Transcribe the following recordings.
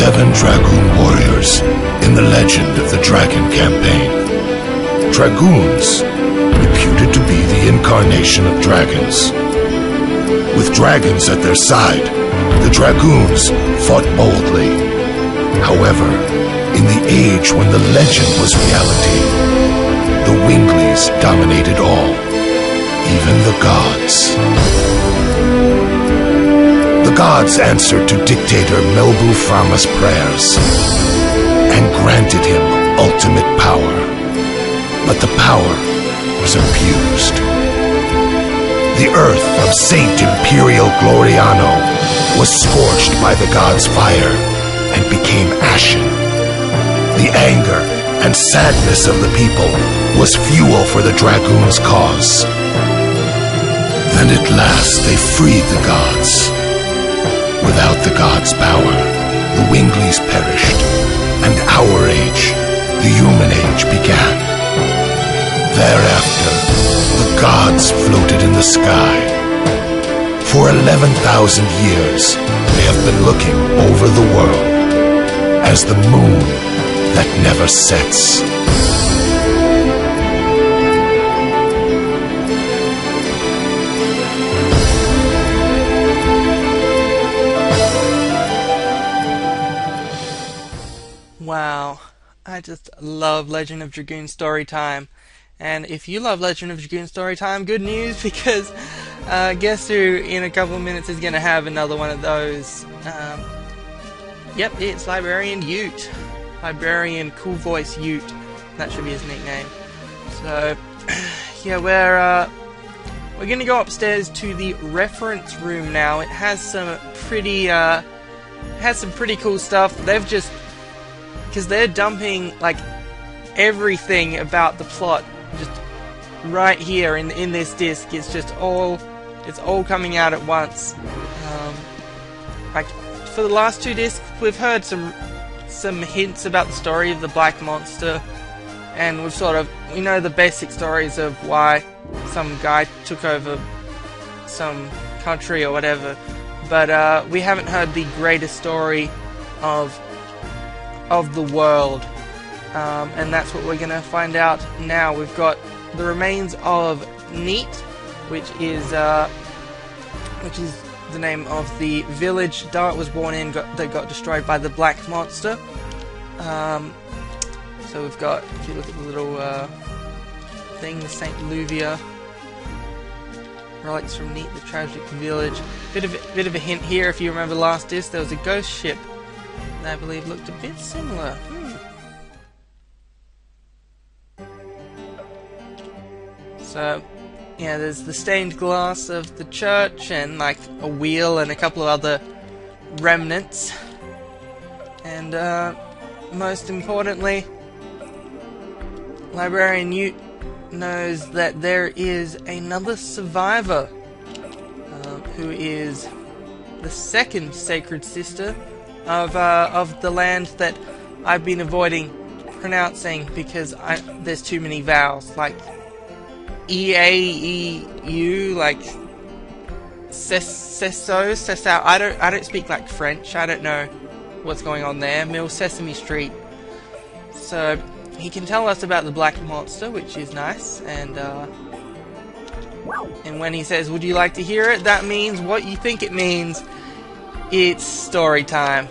seven Dragoon warriors in the legend of the Dragon campaign. Dragoons, reputed to be the incarnation of dragons. With dragons at their side, the Dragoons fought boldly. However, in the age when the legend was reality, the Winglies dominated all, even the gods. Gods answered to dictator Melbu Frahma's prayers and granted him ultimate power. But the power was abused. The earth of Saint Imperial Gloriano was scorched by the god's fire and became ashen. The anger and sadness of the people was fuel for the Dragoon's cause. Then at last they freed the gods. Without the gods' power, the Winglies perished, and our age, the human age, began. Thereafter, the gods floated in the sky. For 11,000 years, they have been looking over the world as the moon that never sets. I just love Legend of Dragoon story time. And if you love Legend of Dragoon story time, good news because uh, guess who in a couple of minutes is going to have another one of those. Um, yep, it's Librarian Ute. Librarian Cool Voice Ute. That should be his nickname. So, yeah, we're uh, we're going to go upstairs to the reference room now. It has some pretty uh, has some pretty cool stuff. They've just because they're dumping like everything about the plot just right here in in this disc. It's just all it's all coming out at once. Um, like for the last two discs, we've heard some some hints about the story of the Black Monster, and we've sort of we know the basic stories of why some guy took over some country or whatever, but uh, we haven't heard the greater story of of the world. Um, and that's what we're going to find out now. We've got the remains of Neet, which is uh, which is the name of the village Dart was born in got, that got destroyed by the Black Monster. Um, so we've got, if you look at the little uh, thing, the Saint Luvia relics from Neet, the tragic village. Bit of bit of a hint here. If you remember last disc, there was a ghost ship I believe looked a bit similar. Hmm. So, yeah, there's the stained glass of the church and like a wheel and a couple of other remnants. And uh, most importantly, Librarian Ute knows that there is another survivor uh, who is the second sacred sister of uh, of the land that I've been avoiding pronouncing because I, there's too many vowels, like E A E U, like Sesso, Sessao. I don't I don't speak like French. I don't know what's going on there. Mill Sesame Street. So he can tell us about the black monster, which is nice, and uh, and when he says, "Would you like to hear it?" that means what you think it means. It's story time.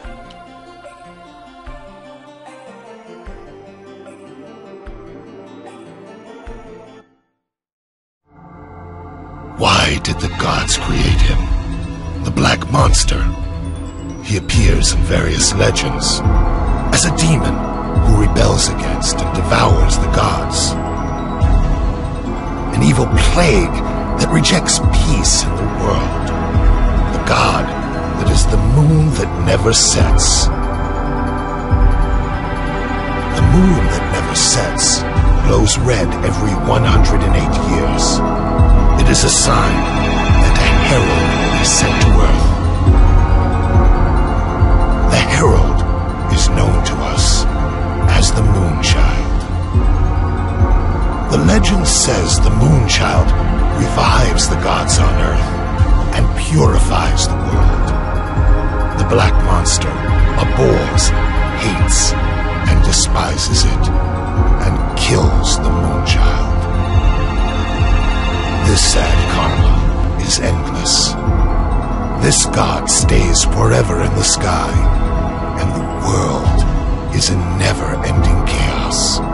Why did the gods create him? The Black Monster. He appears in various legends as a demon who rebels against and devours the gods. An evil plague that rejects peace in the world. The god that is the moon that never sets. The moon that never sets glows red every 108 years. It is a sign that a herald be sent to Earth. The herald is known to us as the Moonchild. The legend says the Moonchild revives the gods on Earth and purifies the world. Black Monster abhors, hates, and despises it, and kills the Moonchild. This sad karma is endless. This god stays forever in the sky, and the world is in never-ending chaos.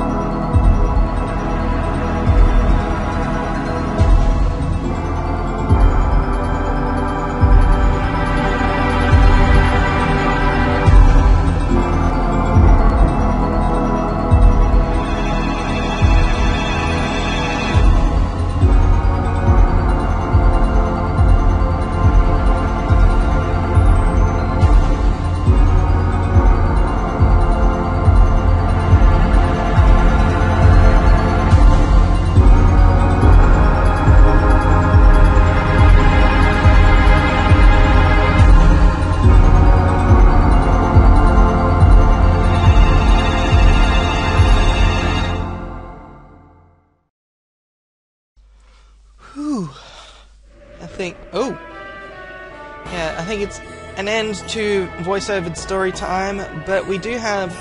Think it's an end to voiceover story time, but we do have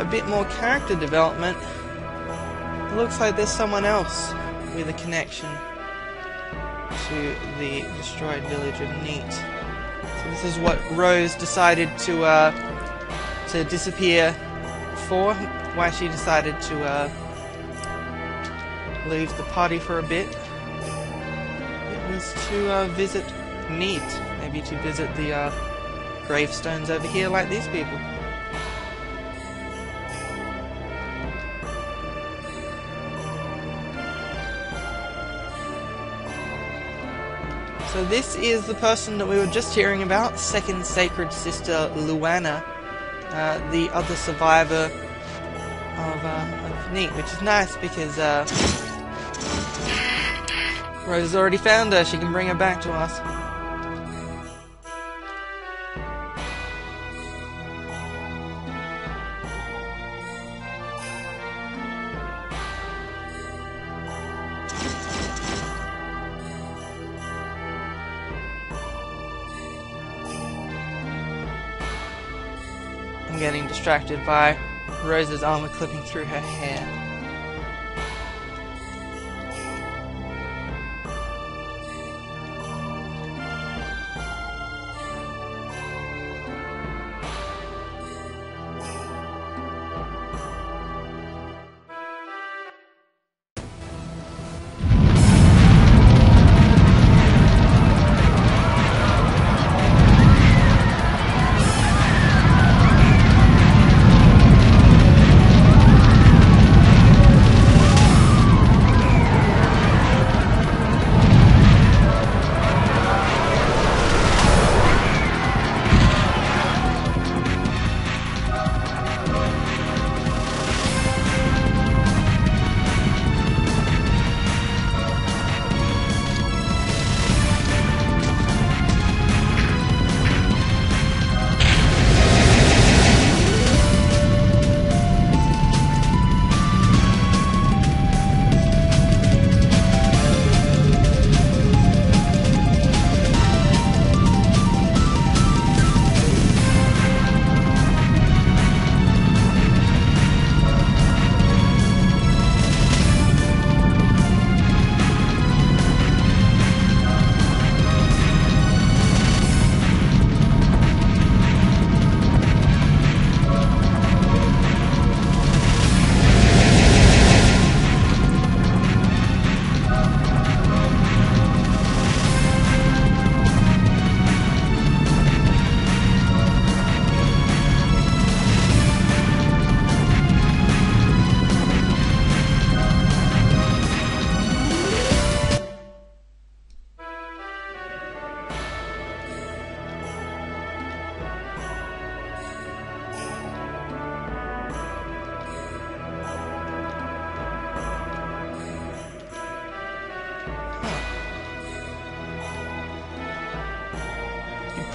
a bit more character development. It looks like there's someone else with a connection to the destroyed village of Neet. So this is what Rose decided to uh, to disappear for. Why she decided to uh, leave the party for a bit. It was to uh, visit Neet, maybe to visit the uh, gravestones over here like these people. So this is the person that we were just hearing about, second sacred sister Luanna, uh, the other survivor of, uh, of Neet, which is nice because uh, Rose has already found her. She can bring her back to us. Getting distracted by Rose's armor clipping through her hair.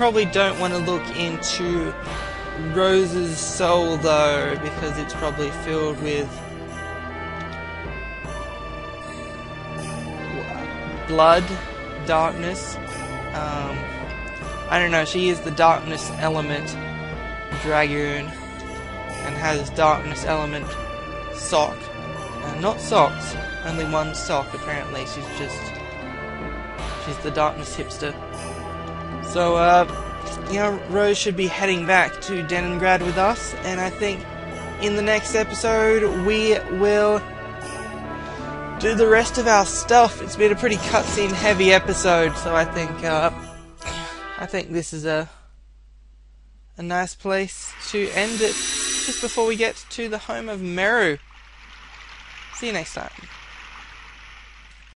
Probably don't want to look into Rose's soul though, because it's probably filled with blood, darkness. Um, I don't know, she is the darkness element dragoon and has darkness element sock. Uh, not socks, only one sock apparently. She's just she's the darkness hipster. So uh you know, Rose should be heading back to Deningrad with us, and I think in the next episode we will do the rest of our stuff. It's been a pretty cutscene heavy episode, so I think uh, I think this is a a nice place to end it just before we get to the home of Meru. See you next time.